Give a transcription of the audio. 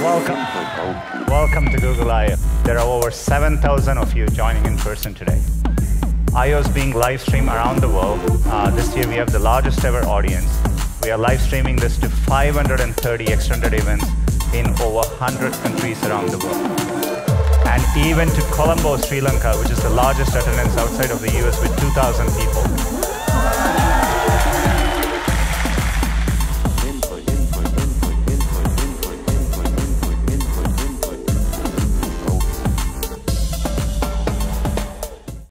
Welcome. Welcome to Google I.O. There are over 7,000 of you joining in person today. I.O. is being live streamed around the world. Uh, this year we have the largest ever audience. We are live streaming this to 530 extended events in over 100 countries around the world. And even to Colombo, Sri Lanka, which is the largest attendance outside of the US with 2,000 people.